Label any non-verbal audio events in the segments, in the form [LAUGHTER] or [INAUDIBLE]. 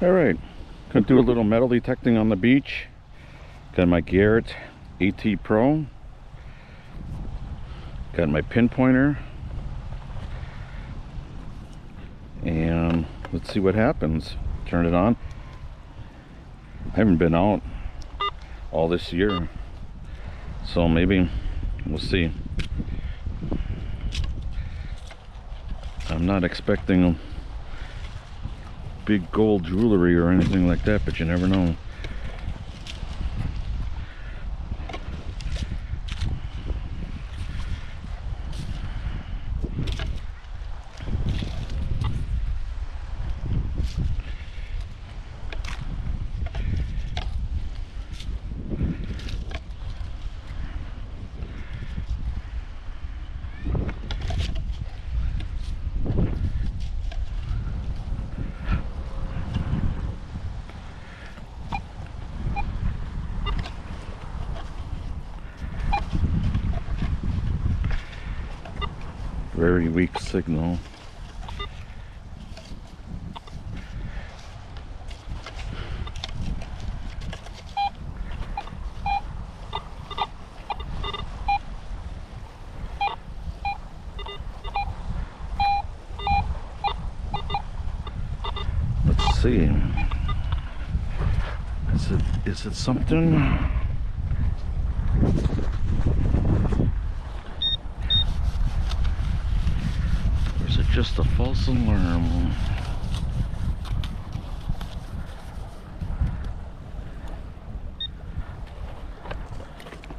All right, gonna do a little metal detecting on the beach. Got my Garrett AT Pro. Got my pinpointer. And let's see what happens. Turn it on. I haven't been out all this year. So maybe we'll see. I'm not expecting big gold jewelry or anything like that, but you never know. Very weak signal. Let's see. Is it is it something? Or is it just a false alarm?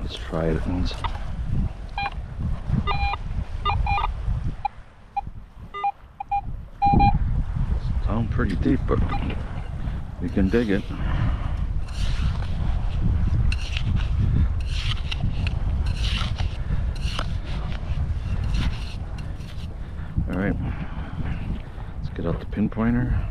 Let's try it once. Sound pretty deep, but we can dig it. All right, let's get out the pinpointer.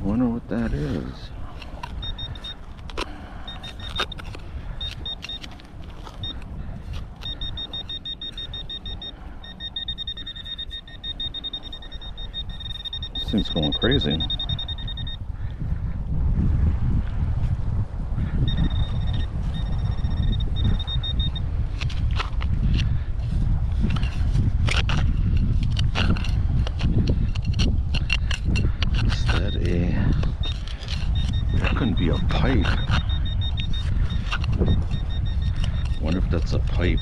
Wonder what that is. This thing's going crazy. Is that a... That couldn't be a pipe. Wonder if that's a pipe.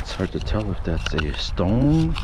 It's hard to tell if that's a stone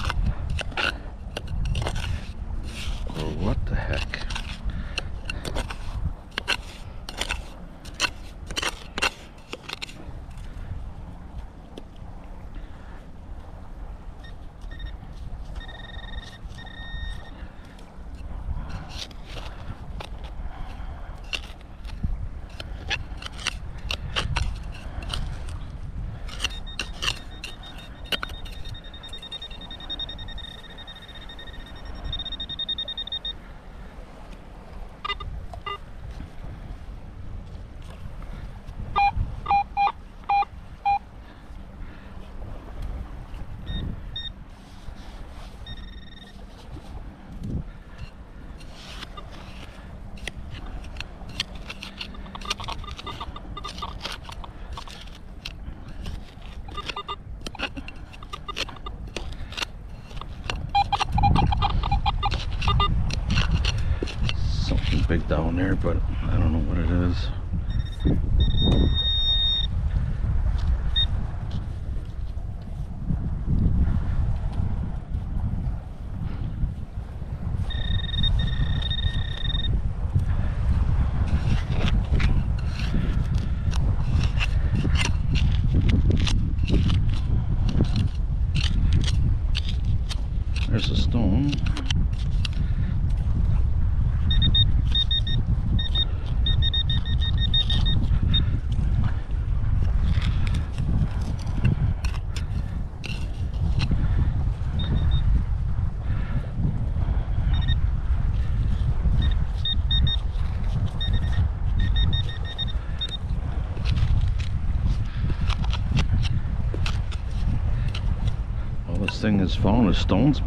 is falling is stones.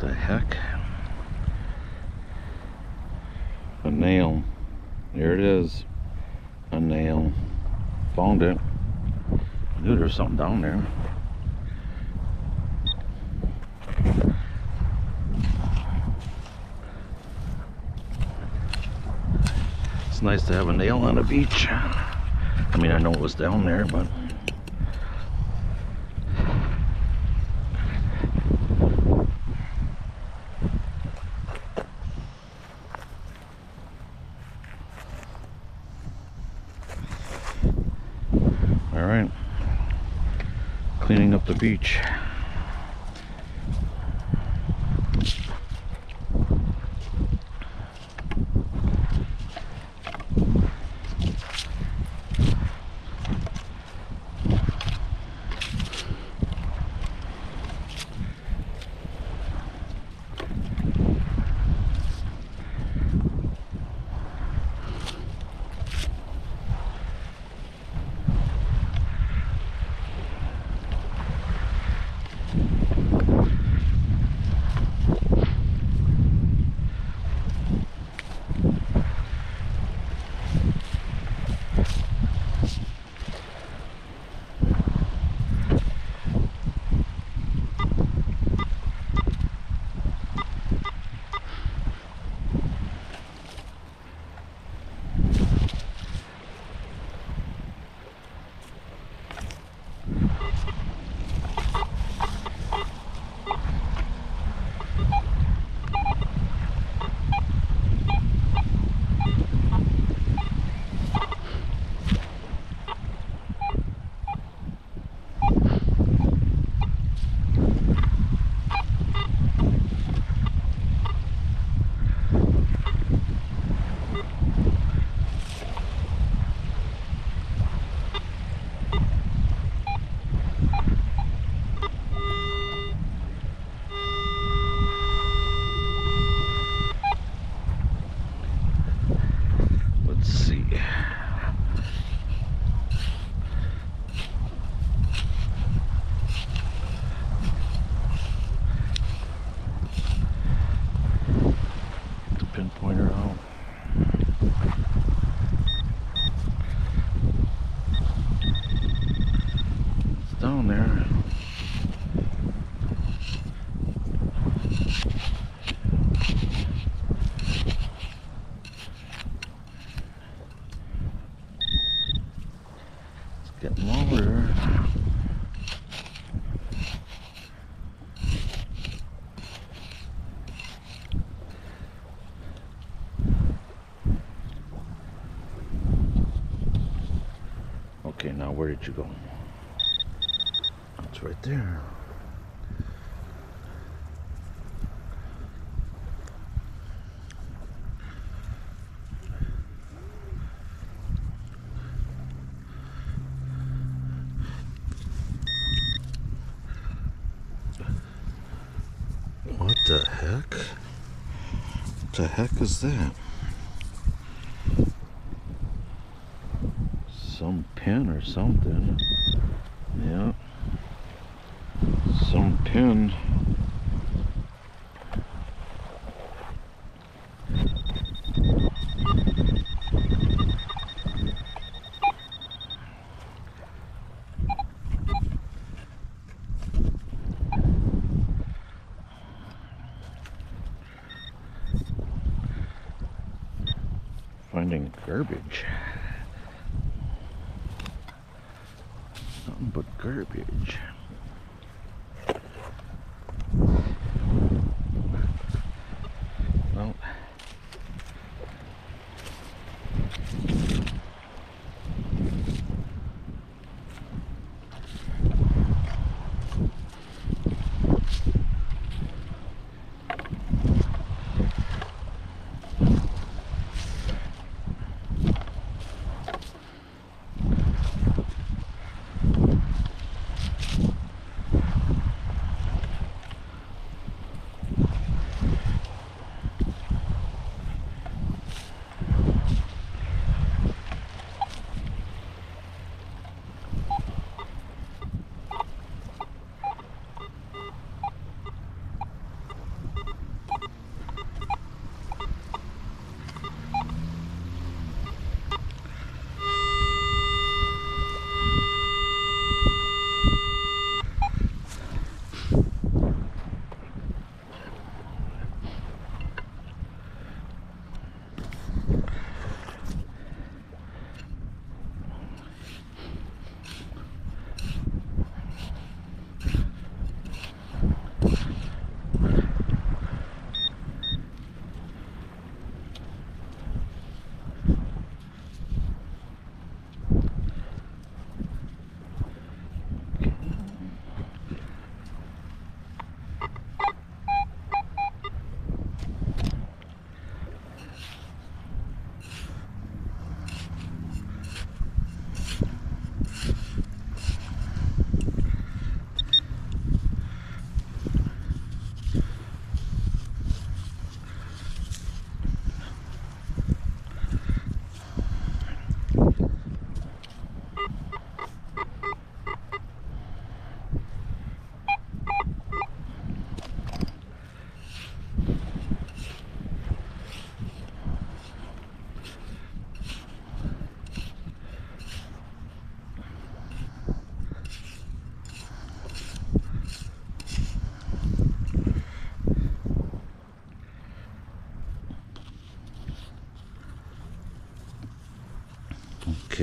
The heck? A nail. There it is. A nail. Found it. I Knew there was something down there. It's nice to have a nail on a beach. I mean, I know it was down there, but all right. Cleaning up the beach. Where did you go? It's right there. What the heck? What the heck is that? Some pin or something. Yeah. Some pin.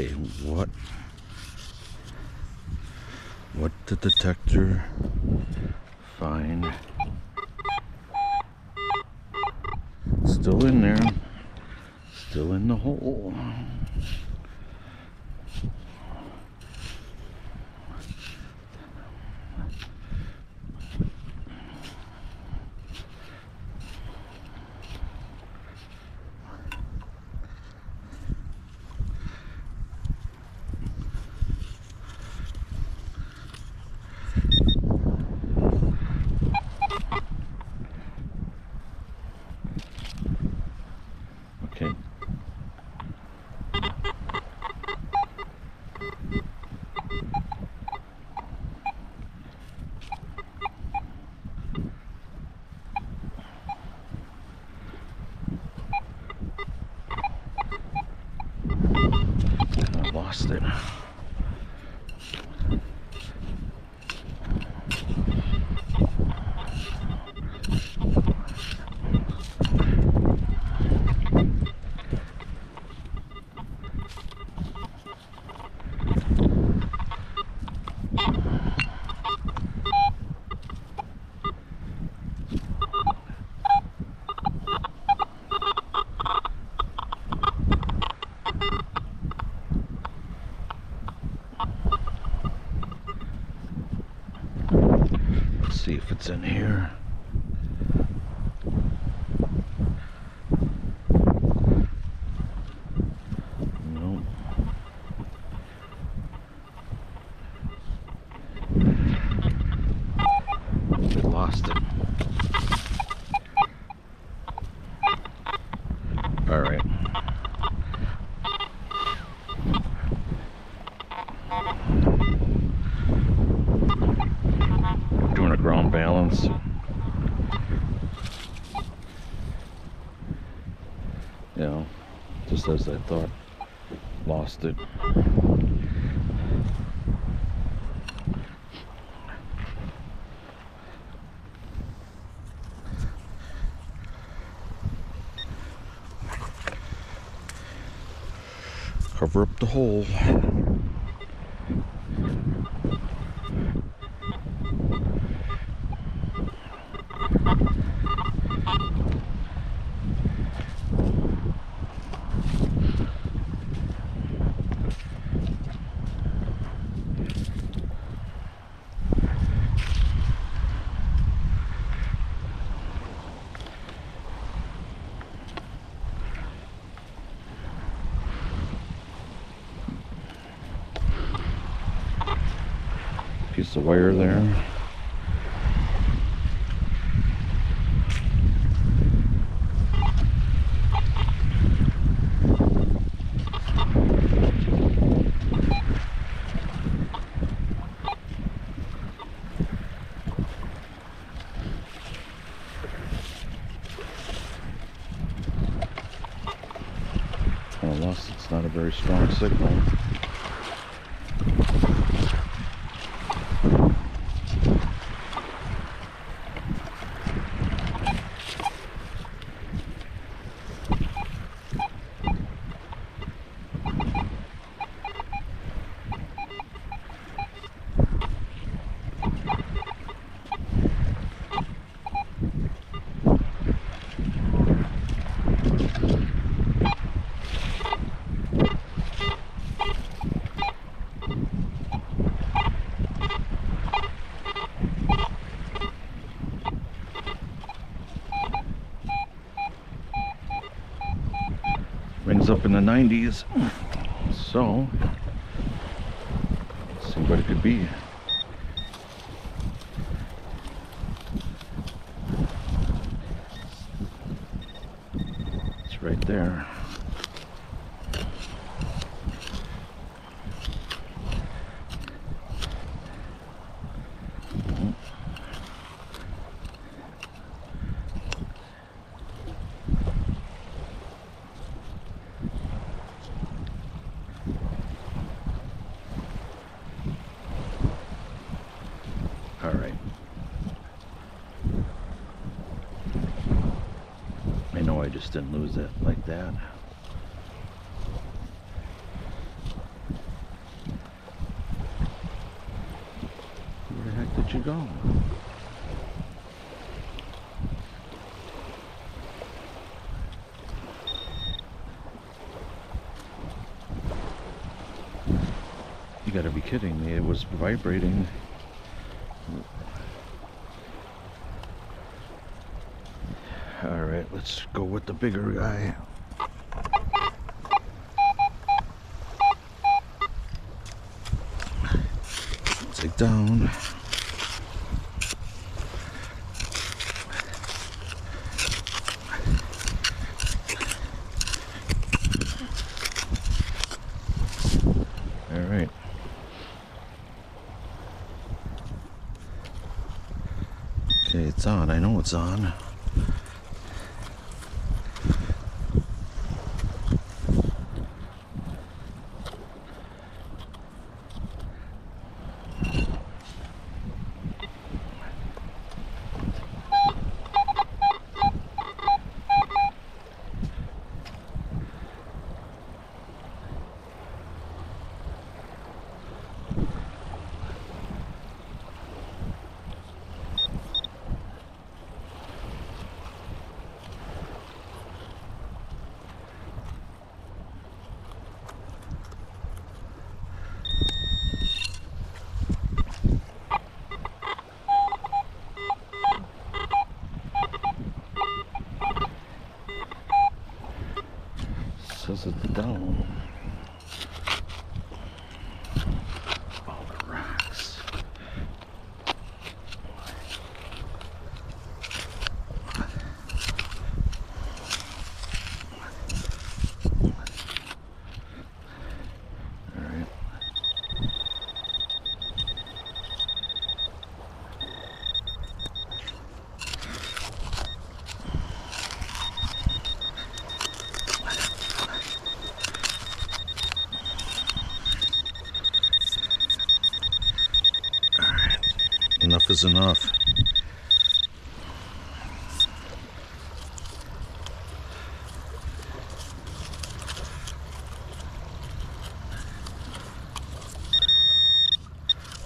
Okay, what what the detector find? Still in there. Still in the hole. I thought. Lost it. Cover up the hole. Piece of wire there. Unless it's not a very strong signal. Rings up in the 90s. So, see what it could be. It's right there. All right. I know I just didn't lose it like that. Where the heck did you go? You gotta be kidding me. It was vibrating. All right, let's go with the bigger guy. Take down. All right. Okay, it's on. I know it's on. enough.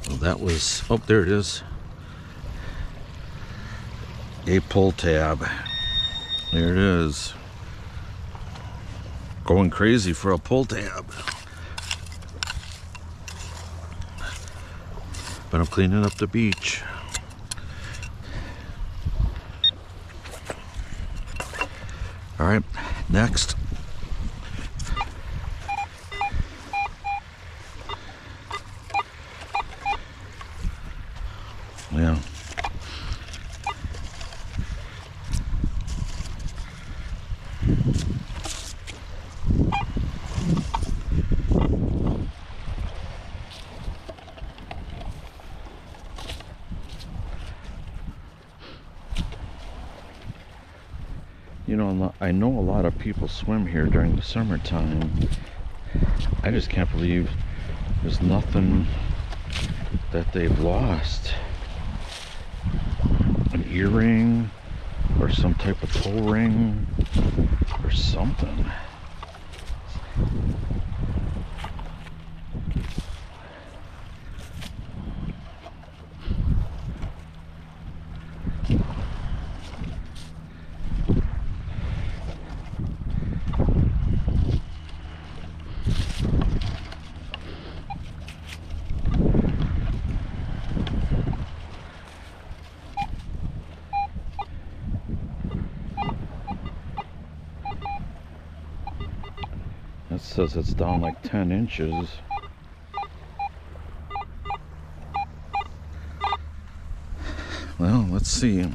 Well, that was, oh, there it is. A pull tab. There it is. Going crazy for a pull tab. But I'm cleaning up the beach. Next. Yeah. You know, I know a lot of people swim here during the summertime. I just can't believe there's nothing that they've lost. An earring or some type of toe ring or something. It's down like 10 inches. Well, let's see.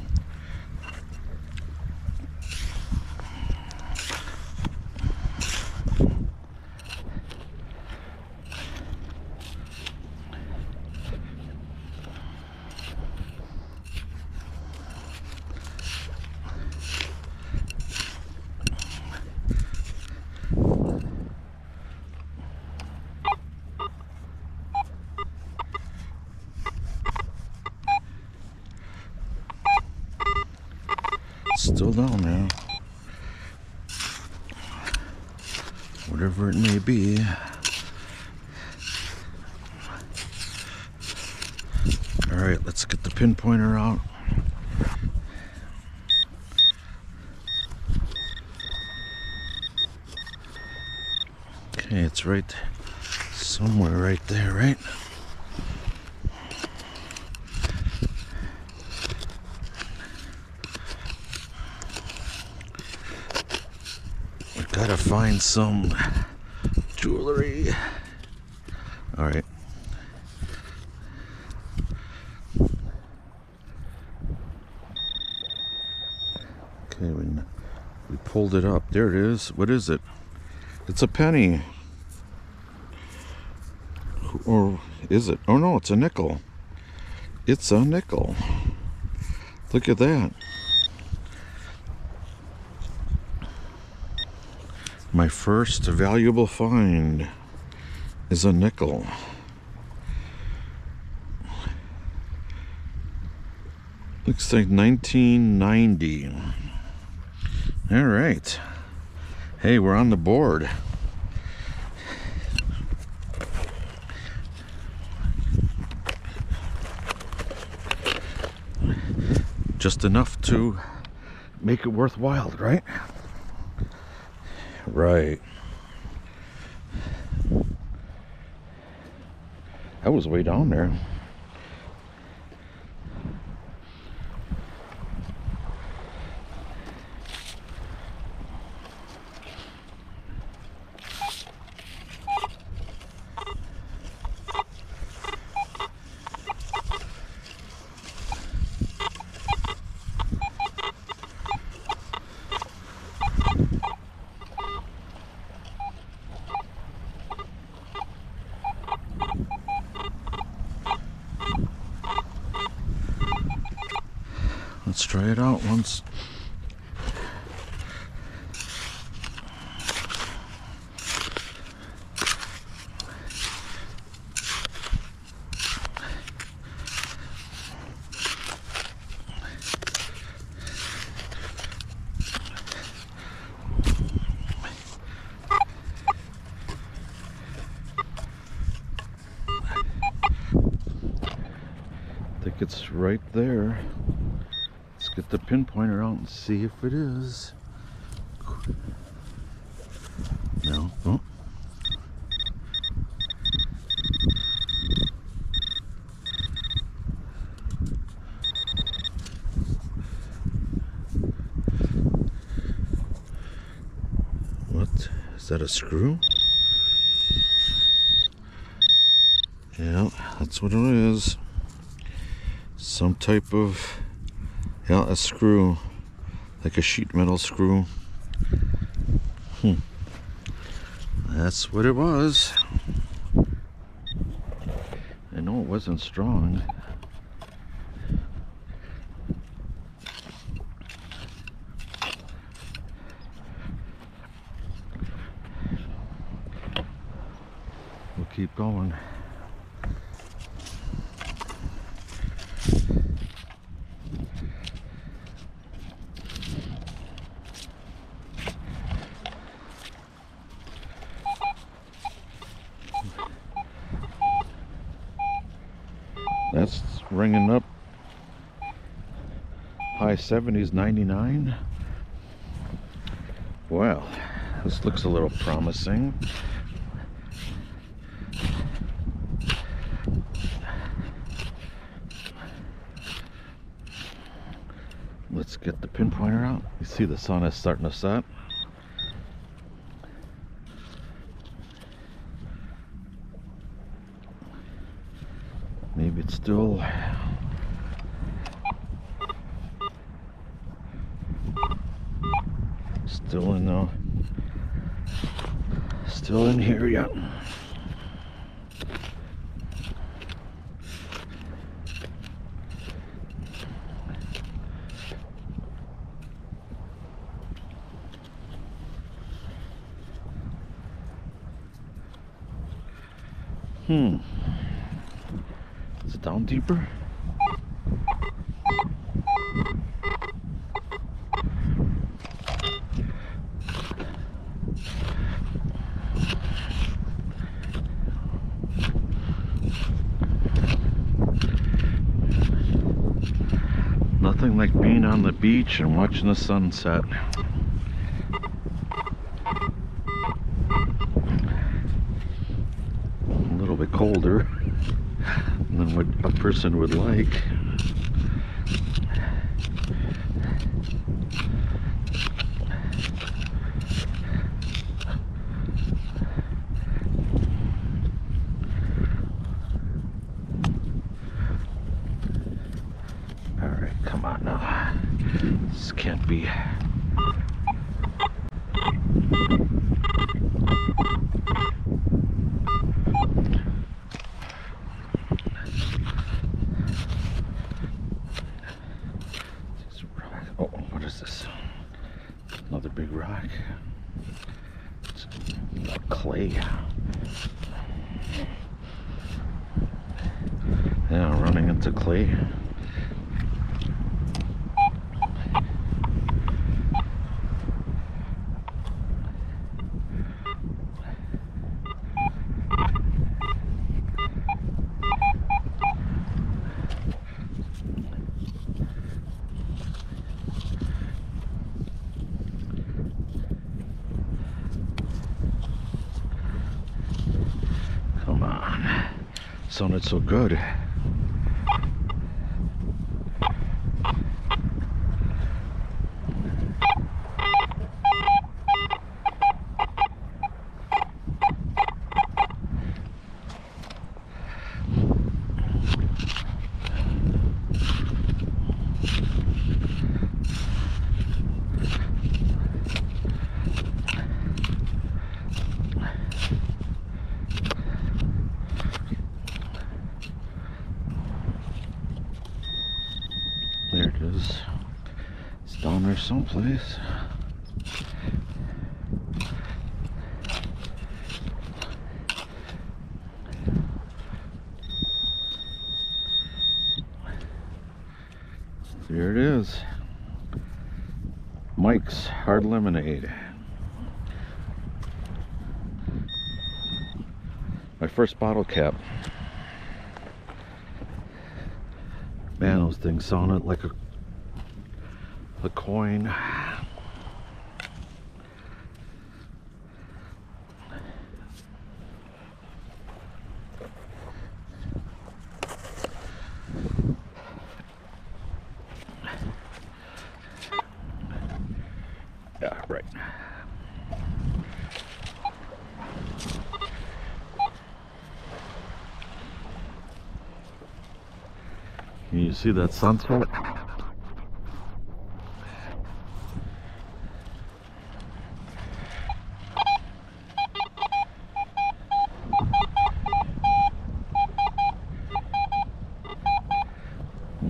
Still down there. Whatever it may be. All right, let's get the pinpointer out. Okay, it's right somewhere right there, Some jewelry. All right. Okay, we, we pulled it up. There it is. What is it? It's a penny. Or is it? Oh no, it's a nickel. It's a nickel. Look at that. My first valuable find is a nickel. Looks like 1990. All right. Hey, we're on the board. Just enough to make it worthwhile, right? Right. That was way down there. Get the pinpointer out and see if it is. No. Oh. What? Is that a screw? Yeah, that's what it is. Some type of, yeah, a screw. Like a sheet metal screw. Hmm. That's what it was. I know it wasn't strong. We'll keep going. That's ringing up high 70s, 99. Well, this looks a little promising. Let's get the pinpointer out. You see the sun is starting to set. Maybe it's still still in the still in here yet. Hmm. Is it down deeper? Nothing like being on the beach and watching the sunset. A little bit colder [LAUGHS] than what a person would like. All right, come on now. This can't be. This rock- Oh, what is this? Another big rock. It's like clay. Yeah, running into clay. Come on. Sounded so good. There it is. It's down there. There it is. Mike's Hard Lemonade. My first bottle cap. Man, those things sounded like a a coin. See that sunset?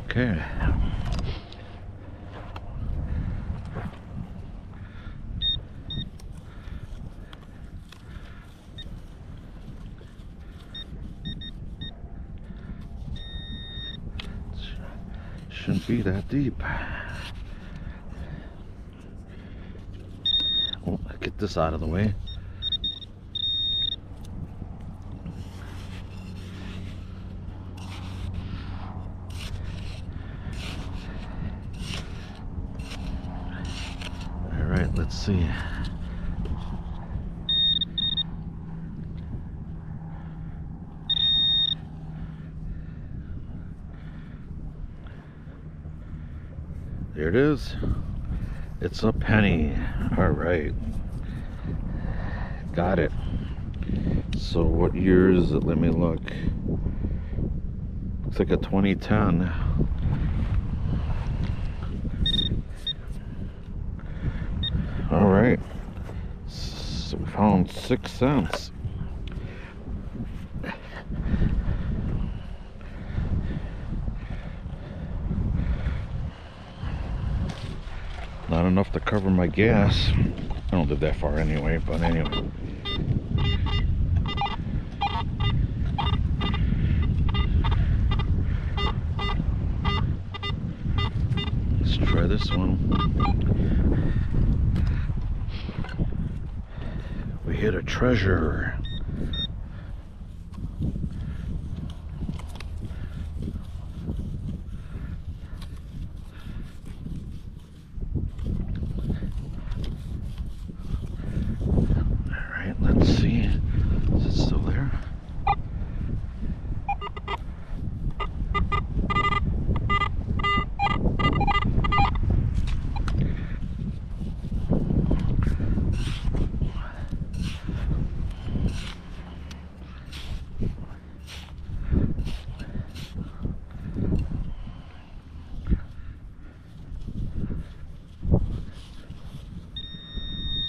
Okay. Shouldn't be that deep. Oh, get this out of the way. All right, let's see. It is. It's a penny. All right. Got it. So what year is it? Let me look. Looks like a 2010. All right. So we found six cents. Not to cover my gas. I don't live that far anyway, but anyway. Let's try this one. We hit a treasure. All right, let's see. Is it still there?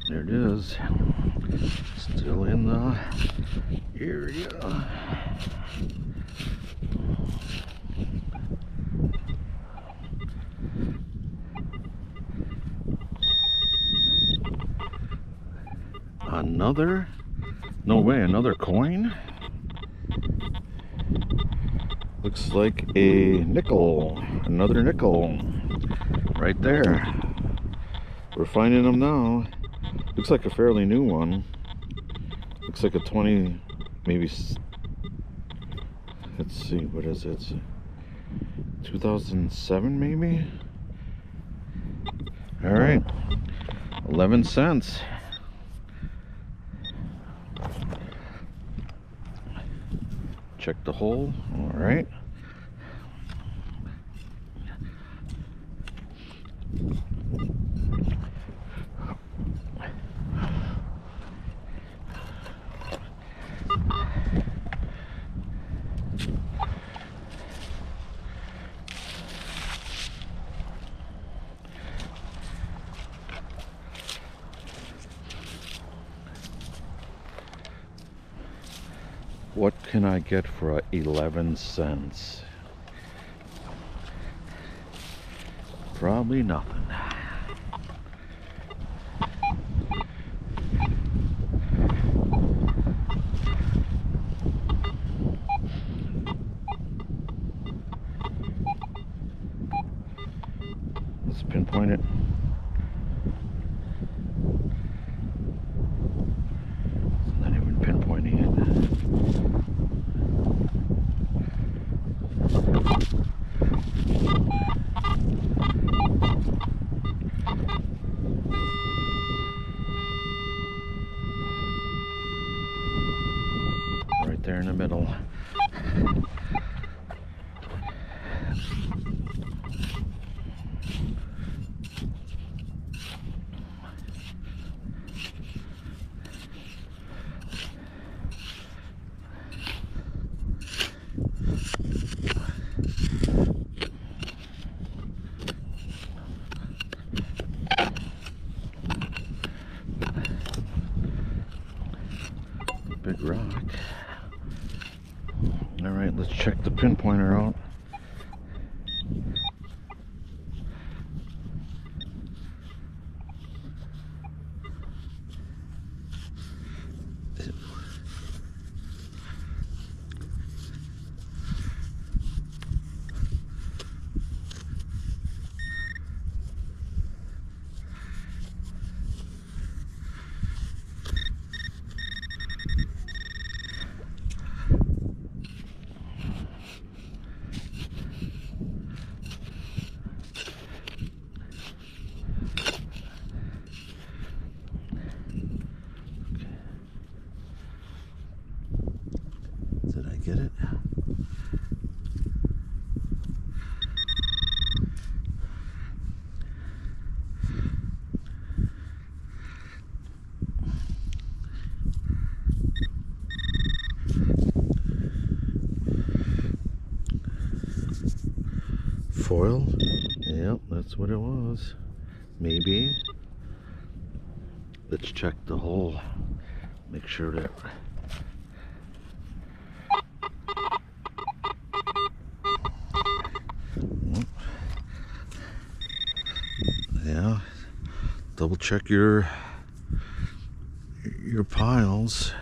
There it is. Still in the area. Another? No way, another coin? Looks like a nickel. Another nickel. Right there. We're finding them now. Looks like a fairly new one. Looks like a 20, maybe. Let's see, what is it? 2007 maybe? All right, 11 cents. Check the hole. All right. What can I get for uh, 11 cents? Probably nothing. Foil? Yep, that's what it was. Maybe. Let's check the hole. Make sure that yeah double check your your piles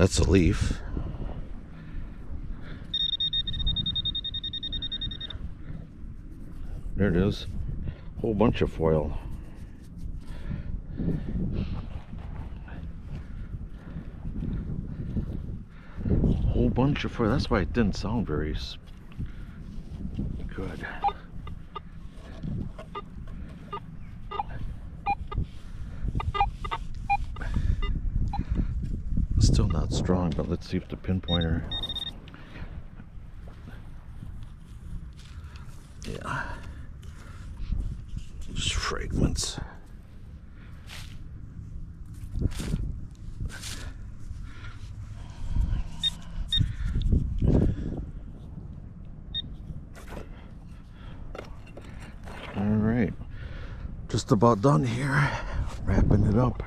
that's a leaf. There it is. Whole bunch of foil. Whole bunch of foil. That's why it didn't sound very s- good. Still not strong, but let's see if the pinpointer. Yeah. Just fragments. All right, just about done here. Wrapping it up.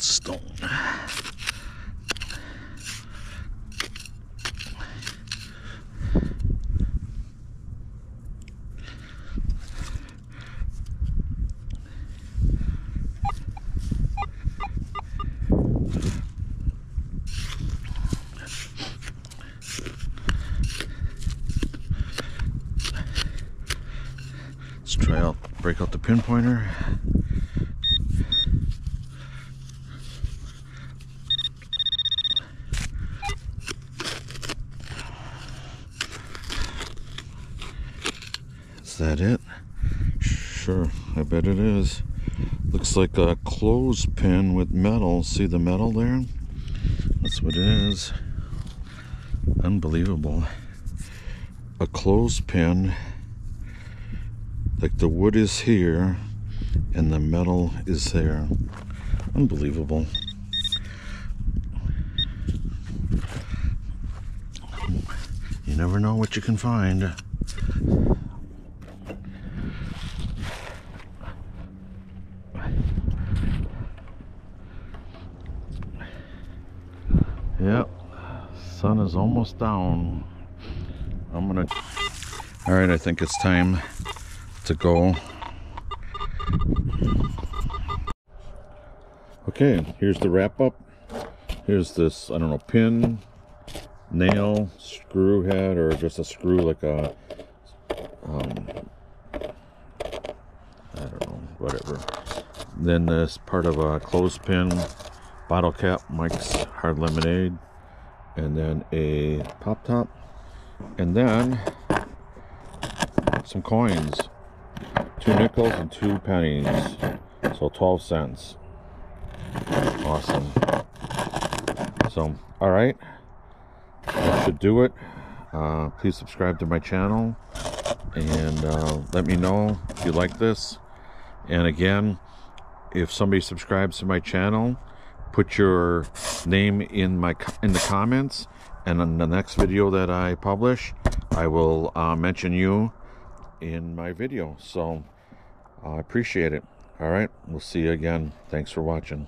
Lots of stone. Let's try out, break out the pinpointer. Is that it? Sure, I bet it is. Looks like a clothespin with metal. See the metal there? That's what it is. Unbelievable. A clothespin. Like the wood is here and the metal is there. Unbelievable. You never know what you can find. Yep, sun is almost down. I'm gonna. All right, I think it's time to go. Okay, here's the wrap up. Here's this, I don't know, pin, nail, screw head, or just a screw like a, um, I don't know, whatever. Then this part of a clothespin, bottle cap, Mike's Hard Lemonade, and then a pop top, and then some coins, two nickels and two pennies, so 12 cents. Awesome. So, all right, that should do it. Uh, please subscribe to my channel and uh, let me know if you like this. And again, if somebody subscribes to my channel, put your name in my in the comments, and in the next video that I publish, I will uh, mention you in my video. So I appreciate it. All right, we'll see you again. Thanks for watching.